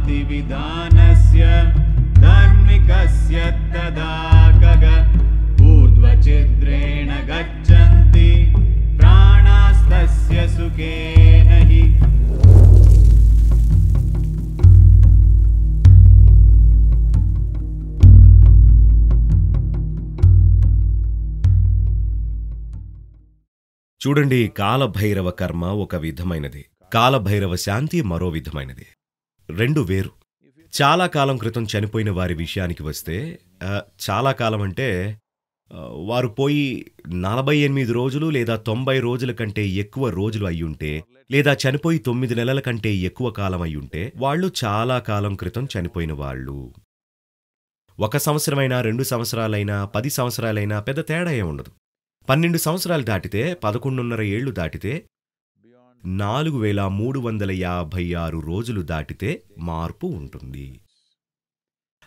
जातिविधानस्य धार्मिकस्य तदा खग ऊर्ध्वचिद्रेण गच्छन्ति प्राणास्तस्य सुखेन हि చూడండి కాలభైరవ కర్మ ఒక విధమైనది కాలభైరవ శాంతి మరో విధమైనది రెండు వేరు. చాలా కాలం క్రితం చనిపోయిన వారి విషయానికి వస్తే చాలా కాలం అంటే వారు పోయి నలభై ఎనిమిది రోజులు లేదా తొంభై రోజుల కంటే ఎక్కువ రోజులు అయ్యుంటే లేదా చనిపోయి తొమ్మిది నెలల కంటే ఎక్కువ కాలం అయ్యుంటే వాళ్ళు చాలా కాలం క్రితం చనిపోయిన వాళ్ళు. ఒక సంవత్సరమైనా రెండు సంవత్సరాలైనా పది సంవత్సరాలైనా పెద్ద తేడా ఏముండదు. పన్నెండు సంవత్సరాలు దాటితే పదకొండున్నర ఏళ్ళు దాటితే నాలుగు వేల మూడు వందల యాభై ఆరు రోజులు దాటితే మార్పు ఉంటుంది.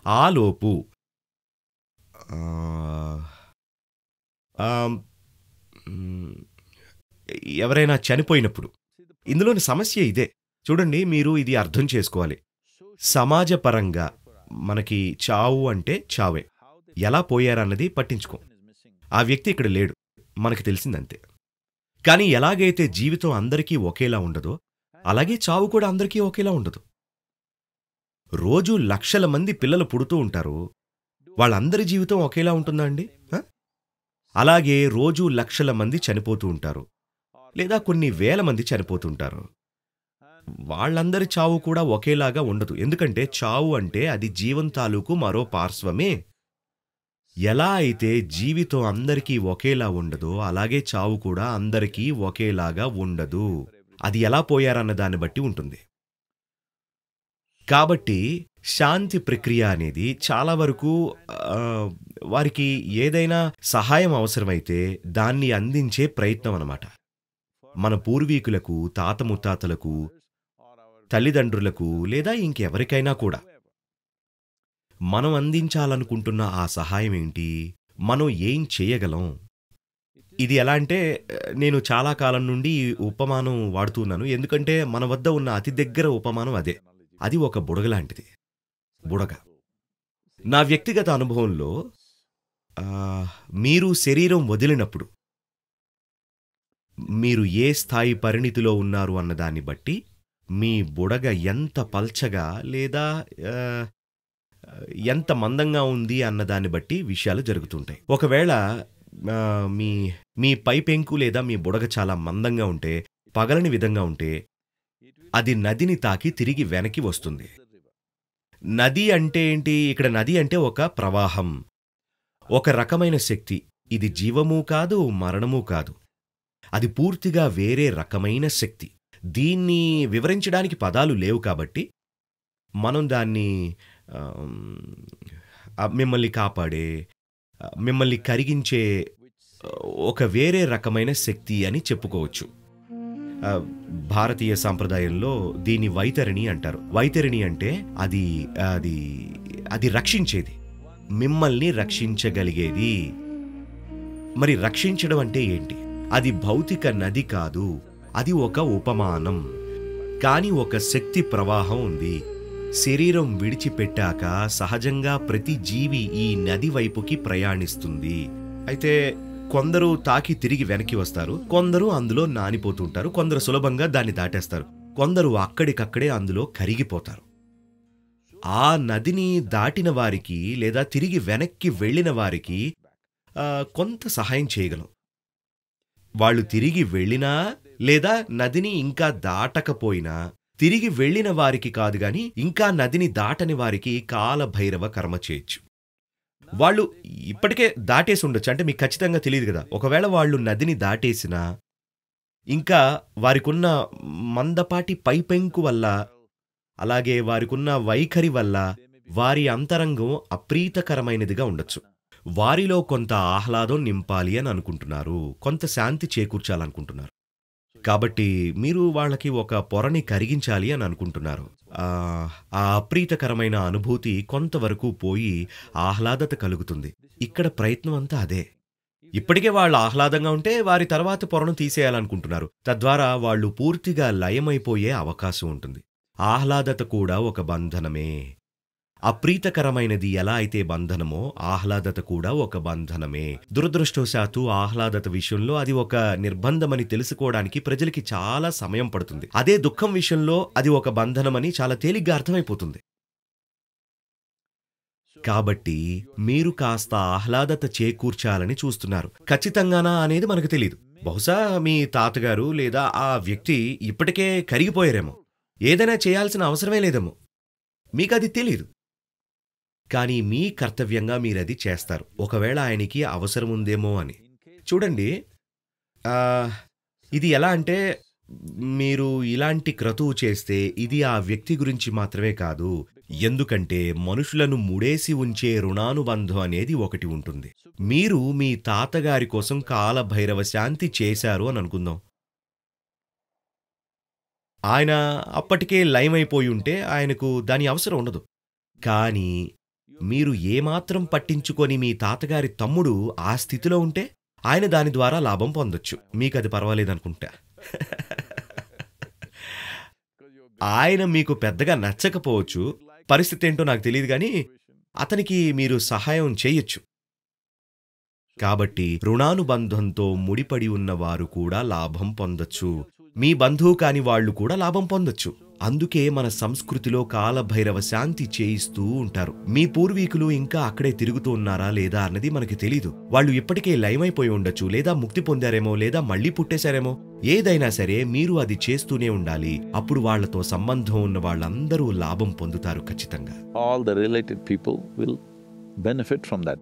ఆలోపు. ఎవరైనా చనిపోయినప్పుడు. ఇందులోని సమస్య ఇదే. చూడండి మీరు ఇది అర్థం చేసుకోవాలి. సమాజపరంగా మనకి చావు అంటే చావే. ఎలా పోయారన్నది పట్టించుకో. ఆ వ్యక్తి ఇక్కడ లేడు. మనకి తెలిసిందంతే. కానీ ఎలాగైతే జీవితం అందరికీ ఒకేలా ఉండదో అలాగే చావు కూడా అందరికీ ఒకేలా ఉండదు. రోజు లక్షల మంది పిల్లలు పుడుతూ ఉంటారు. వాళ్ళందరి జీవితం ఒకేలా ఉంటుందా అండి? అలాగే రోజు లక్షల మంది చనిపోతూ ఉంటారు. లేదా కొన్ని వేల మంది చనిపోతుంటారు వాళ్ళందరి చావు కూడా ఒకేలాగా ఉండదు. ఎందుకంటే చావు అంటే అది జీవం తాలూకు మరో పార్శ్వమే. ఎలా అయితే జీవితం అందరికీ ఒకేలా ఉండదో అలాగే చావు కూడా అందరికీ ఒకేలాగా ఉండదు. అది ఎలా పోయారన్న దాన్ని బట్టి ఉంటుంది. కాబట్టి శాంతి ప్రక్రియ అనేది చాలా వరకు వారికి ఏదైనా సహాయం అవసరమైతే దాన్ని అందించే ప్రయత్నం అనమాట మన పూర్వీకులకు తాత ముత్తాతలకు తల్లిదండ్రులకు లేదా ఇంకెవరికైనా కూడా. మనం అందించాలనుకుంటున్న ఆ సహాయం ఏంటి మనం ఏం చేయగలం? ఇది ఎలా అంటే నేను చాలా కాలం నుండి ఉపమానం వాడుతున్నాను ఎందుకంటే మన వద్ద ఉన్న అతి దగ్గర ఉపమానం అదే. అది ఒక బుడగ లాంటిది. బుడగ. నా వ్యక్తిగత అనుభవంలో మీరు శరీరం వదిలినప్పుడు మీరు ఏ స్థాయి పరిణితిలో ఉన్నారు అన్నదాన్ని బట్టి మీ బుడగ ఎంత పల్చగా లేదా ఎంత మందంగా ఉంది అన్న దాన్ని బట్టి విషయాలు జరుగుతుంటాయి. ఒకవేళ మీ మీ మీ పైపెంకు లేదా మీ బుడగ చాలా మందంగా ఉంటే పగలని విధంగా ఉంటే అది నదిని తాకి తిరిగి వెనక్కి వస్తుంది. నది అంటే ఏంటి? ఇక్కడ నది అంటే ఒక ప్రవాహం. ఒక రకమైన శక్తి. ఇది జీవము కాదు మరణము కాదు. అది పూర్తిగా వేరే రకమైన శక్తి. దీన్ని వివరించడానికి పదాలు లేవు కాబట్టి మనం దాన్ని మిమ్మల్ని కాపాడే మిమ్మల్ని కరిగించే ఒక వేరే రకమైన శక్తి అని చెప్పుకోవచ్చు. భారతీయ సాంప్రదాయంలో దీన్ని వైతరిణి అంటారు. వైతరిణి అంటే అది అది అది రక్షించేది. మిమ్మల్ని రక్షించగలిగేది. మరి రక్షించడం అంటే ఏంటి? అది భౌతిక నది కాదు. అది ఒక ఉపమానం. కానీ ఒక శక్తి ప్రవాహం ఉంది. శరీరం విడిచిపెట్టాక సహజంగా ప్రతి జీవి ఈ నది వైపుకి ప్రయాణిస్తుంది. అయితే కొందరు తాకి తిరిగి వెనక్కి వస్తారు. కొందరు అందులో నానిపోతుంటారు. కొందరు సులభంగా దాన్ని దాటేస్తారు. కొందరు అక్కడికక్కడే అందులో కరిగిపోతారు. ఆ నదిని దాటిన వారికి లేదా తిరిగి వెనక్కి వెళ్ళిన వారికి కొంత సహాయం చేయగలం. వాళ్ళు తిరిగి వెళ్ళినా లేదా నదిని ఇంకా దాటకపోయినా తిరిగి వెళ్ళిన వారికి కాదు గాని ఇంకా నదిని దాటని వారికి కాలభైరవ కర్మ చేయొచ్చు. వాళ్ళు ఇప్పటికే దాటేసి ఉండొచ్చు. అంటే మీకు ఖచ్చితంగా తెలియదు కదా. ఒకవేళ వాళ్ళు నదిని దాటేసినా ఇంకా వారికున్న మందపాటి పైపెంకు వల్ల అలాగే వారికున్న వైఖరి వల్ల వారి అంతరంగం అప్రీతకరమైనదిగా ఉండొచ్చు. వారిలో కొంత ఆహ్లాదం నింపాలి అని అనుకుంటున్నారు. కొంత శాంతి చేకూర్చాలనుకుంటున్నారు. కాబట్టి మీరు వాళ్ళకి ఒక పొరని కరిగించాలి అని అనుకుంటున్నారు. ఆ అప్రీతకరమైన అనుభూతి కొంతవరకు పోయి ఆహ్లాదత కలుగుతుంది. ఇక్కడ ప్రయత్నం అంతా అదే. ఇప్పటికే వాళ్ళు ఆహ్లాదంగా ఉంటే వారి తర్వాత పొరను తీసేయాలనుకుంటున్నారు. తద్వారా వాళ్ళు పూర్తిగా లయమైపోయే అవకాశం ఉంటుంది. ఆహ్లాదత కూడా ఒక బంధనమే. అప్రీతకరమైనది ఎలా అయితే బంధనమో ఆహ్లాదత కూడా ఒక బంధనమే. దురదృష్టవశాత్తు ఆహ్లాదత విషయంలో అది ఒక నిర్బంధమని తెలుసుకోవడానికి ప్రజలకి చాలా సమయం పడుతుంది. అదే దుఃఖం విషయంలో అది ఒక బంధనమని చాలా తేలిగ్గా అర్థమైపోతుంది. కాబట్టి మీరు కాస్త ఆహ్లాదత చేకూర్చాలని చూస్తున్నారు. ఖచ్చితంగానా అనేది మనకు తెలియదు బహుశా మీ తాతగారు లేదా ఆ వ్యక్తి ఇప్పటికే కరిగిపోయారేమో. ఏదైనా చేయాల్సిన అవసరమే లేదేమో. మీకు అది తెలియదు కానీ మీ కర్తవ్యంగా మీరది చేస్తారు. ఒకవేళ ఆయనకి అవసరం ఉందేమో అని. చూడండి ఇది ఎలా అంటే మీరు ఇలాంటి క్రతువు చేస్తే ఇది ఆ వ్యక్తి గురించి మాత్రమే కాదు ఎందుకంటే మనుషులను ముడేసి ఉంచే రుణానుబంధం అనేది ఒకటి ఉంటుంది. మీరు మీ తాతగారి కోసం కాలభైరవ శాంతి చేశారు అని అనుకుందాం. ఆయన అప్పటికే లయమైపోయి ఉంటే ఆయనకు దాని అవసరం ఉండదు. కానీ మీరు ఏమాత్రం పట్టించుకొని మీ తాతగారి తమ్ముడు ఆ స్థితిలో ఉంటే ఆయన దాని ద్వారా లాభం పొందొచ్చు. మీకు అది పర్వాలేదనుకుంటా. ఆయన మీకు పెద్దగా నచ్చకపోవచ్చు. పరిస్థితి ఏంటో నాకు తెలియదు కానీ అతనికి మీరు సహాయం చేయొచ్చు. కాబట్టి రుణానుబంధంతో ముడిపడి ఉన్నవారు కూడా లాభం పొందొచ్చు. మీ బంధువు కాని వాళ్ళు కూడా లాభం పొందొచ్చు. అందుకే మన సంస్కృతిలో కాలభైరవ శాంతి చేయిస్తూ ఉంటారు. మీ పూర్వీకులు ఇంకా అక్కడే తిరుగుతూ ఉన్నారా లేదా అన్నది మనకి తెలీదు. వాళ్ళు ఇప్పటికే లయమైపోయి ఉండొచ్చు లేదా ముక్తి పొందారేమో లేదా మళ్ళీ పుట్టేశారేమో. ఏదైనా సరే మీరు అది చేస్తూనే ఉండాలి. అప్పుడు వాళ్ళతో సంబంధం ఉన్న వాళ్ళందరూ లాభం పొందుతారు ఖచ్చితంగా. All the related people will benefit from that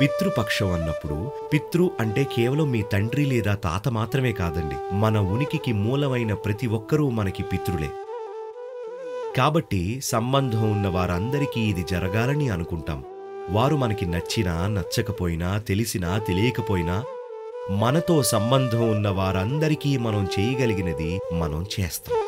పితృపక్షం అన్నప్పుడు పితృ అంటే కేవలం మీ తండ్రి లేదా తాత మాత్రమే కాదండి. మన ఉనికికి మూలమైన ప్రతి ఒక్కరూ మనకి పితృలే. కాబట్టి సంబంధం ఉన్న వారందరికీ ఇది జరగాలని అనుకుంటాం. వారు మనకి నచ్చినా నచ్చకపోయినా తెలిసినా తెలియకపోయినా మనతో సంబంధం ఉన్న వారందరికీ మనం చేయగలిగినది మనం చేస్తాం.